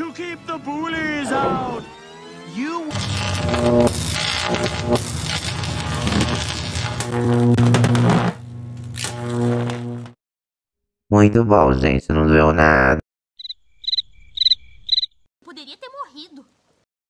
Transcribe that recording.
to keep the bullies out. You... Muito bom, gente, não deu nada. Poderia ter morrido.